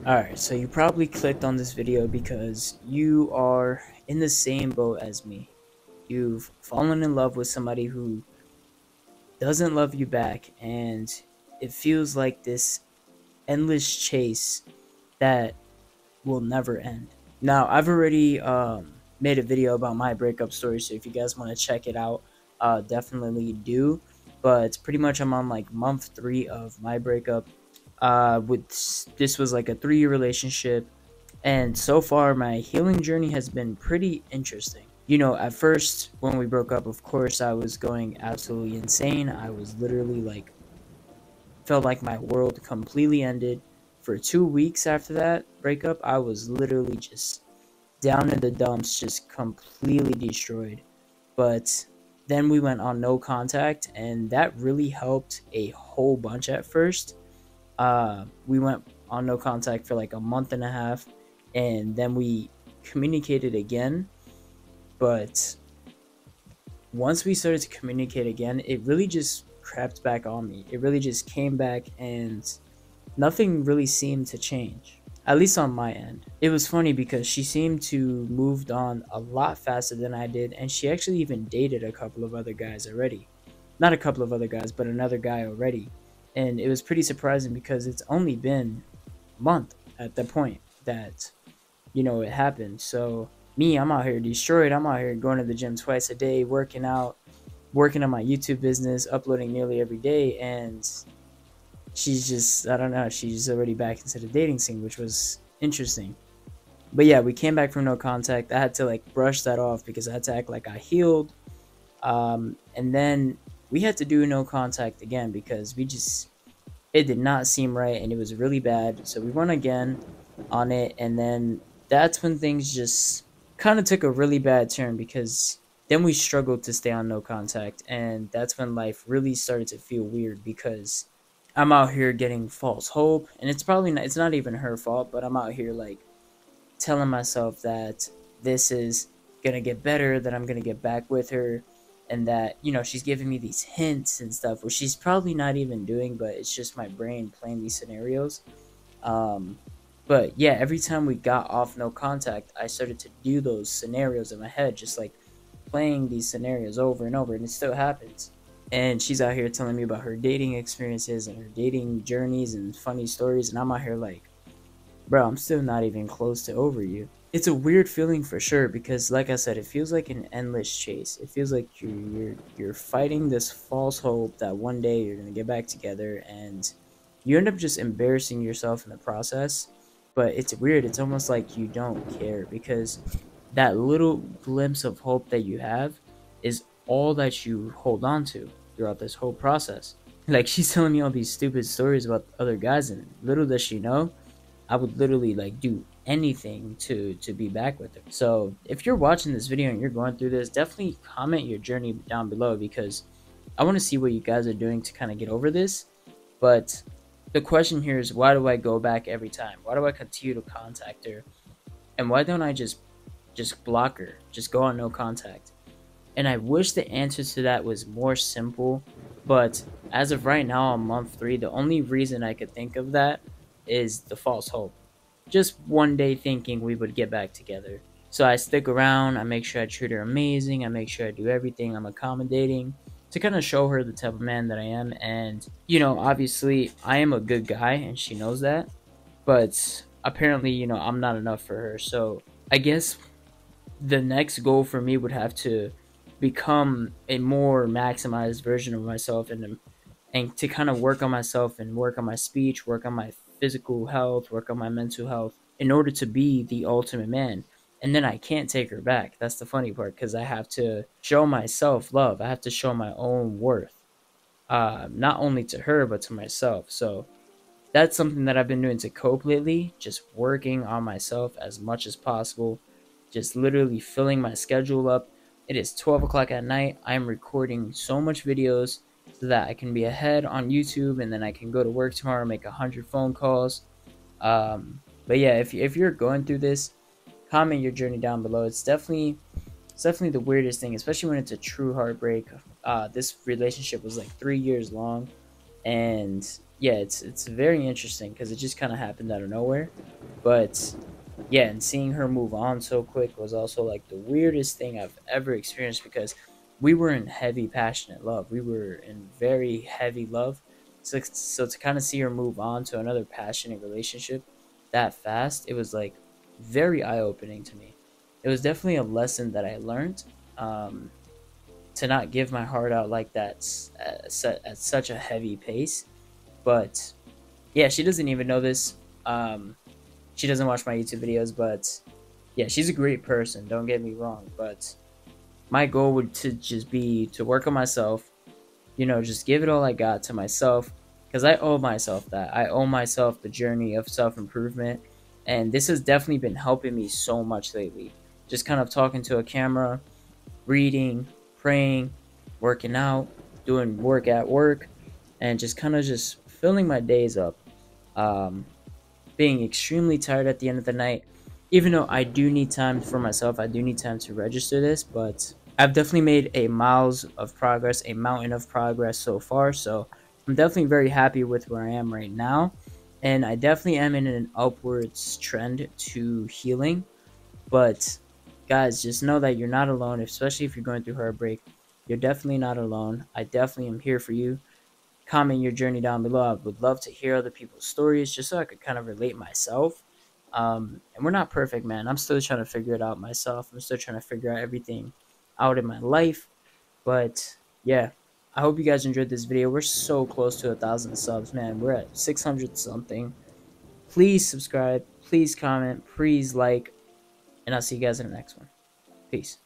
Alright, so you probably clicked on this video because you are in the same boat as me. You've fallen in love with somebody who doesn't love you back, and it feels like this endless chase that will never end. Now, I've already um, made a video about my breakup story, so if you guys want to check it out, uh, definitely do. But it's pretty much I'm on like month three of my breakup uh, with this was like a three year relationship, and so far my healing journey has been pretty interesting. You know, at first when we broke up, of course I was going absolutely insane. I was literally like felt like my world completely ended. For two weeks after that breakup, I was literally just down in the dumps, just completely destroyed. But then we went on no contact, and that really helped a whole bunch at first uh, we went on no contact for like a month and a half, and then we communicated again. But once we started to communicate again, it really just crept back on me. It really just came back, and nothing really seemed to change. At least on my end. It was funny because she seemed to moved on a lot faster than I did, and she actually even dated a couple of other guys already. Not a couple of other guys, but another guy already and it was pretty surprising because it's only been a month at the point that you know it happened. So me i'm out here destroyed i'm out here going to the gym twice a day working out working on my youtube business uploading nearly every day. And she's just i don't know she's already back into the dating scene which was interesting. But yeah we came back from no contact. I had to like brush that off because i had to act like i healed. Um, and then we had to do no contact again because we just it did not seem right and it was really bad. So we went again on it. And then that's when things just kind of took a really bad turn because then we struggled to stay on no contact. And that's when life really started to feel weird because I'm out here getting false hope. And it's probably not it's not even her fault, but I'm out here like telling myself that this is going to get better, that I'm going to get back with her and that you know she's giving me these hints and stuff which she's probably not even doing but it's just my brain playing these scenarios. Um, but yeah every time we got off no contact i started to do those scenarios in my head just like playing these scenarios over and over and it still happens. And she's out here telling me about her dating experiences and her dating journeys and funny stories and i'm out here like bro i'm still not even close to over you. It's a weird feeling for sure because like i said it feels like an endless chase. It feels like you're you're, you're fighting this false hope that one day you're to get back together and you end up just embarrassing yourself in the process. But it's weird. It's almost like you don't care because that little glimpse of hope that you have is all that you hold on to throughout this whole process. Like she's telling me all these stupid stories about other guys and little does she know i would literally like do anything to to be back with her. So if you're watching this video and you're going through this, definitely comment your journey down below because I want to see what you guys are doing to kind of get over this. But the question here is why do I go back every time? Why do I continue to contact her? And why don't I just just block her? Just go on no contact. And I wish the answer to that was more simple, but as of right now on month 3, the only reason I could think of that is the false hope just one day thinking we would get back together. So I stick around, I make sure I treat her amazing, I make sure I do everything, I'm accommodating to kind of show her the type of man that I am. And, you know, obviously I am a good guy and she knows that. But apparently, you know, I'm not enough for her. So I guess the next goal for me would have to become a more maximized version of myself and and to kind of work on myself and work on my speech, work on my physical health, work on my mental health in order to be the ultimate man. And then I can't take her back. That's the funny part because I have to show myself love. I have to show my own worth, uh, not only to her, but to myself. So that's something that I've been doing to cope lately, just working on myself as much as possible, just literally filling my schedule up. It is 12 o'clock at night. I'm recording so much videos so that I can be ahead on YouTube and then I can go to work tomorrow, make a hundred phone calls. Um, but yeah, if if you're going through this, comment your journey down below. It's definitely it's definitely the weirdest thing, especially when it's a true heartbreak. Uh, this relationship was like three years long, and yeah, it's it's very interesting because it just kind of happened out of nowhere. But yeah, and seeing her move on so quick was also like the weirdest thing I've ever experienced because we were in heavy passionate love. We were in very heavy love. So, so to kind of see her move on to another passionate relationship that fast, it was like very eye opening to me. It was definitely a lesson that I learned um, to not give my heart out like that at, at such a heavy pace. But yeah, she doesn't even know this. Um, she doesn't watch my YouTube videos, but yeah, she's a great person. Don't get me wrong, but my goal would to just be to work on myself. You know, just give it all I got to myself because I owe myself that. I owe myself the journey of self improvement, and this has definitely been helping me so much lately. Just kind of talking to a camera, reading, praying, working out, doing work at work, and just kind of just filling my days up. Um, being extremely tired at the end of the night. Even though I do need time for myself, I do need time to register this, but I've definitely made a miles of progress, a mountain of progress so far. So I'm definitely very happy with where I am right now. And I definitely am in an upwards trend to healing. But guys, just know that you're not alone, especially if you're going through heartbreak. You're definitely not alone. I definitely am here for you comment your journey down below. I would love to hear other people's stories just so I could kind of relate myself. Um, and we're not perfect, man. I'm still trying to figure it out myself. I'm still trying to figure out everything out in my life. But yeah, I hope you guys enjoyed this video. We're so close to a thousand subs, man. We're at 600 something. Please subscribe, please comment, please like, and I'll see you guys in the next one. Peace.